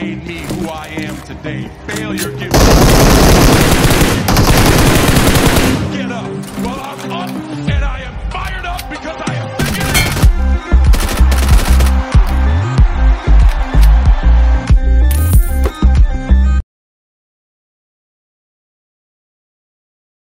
made me who I am today. Failure gives me.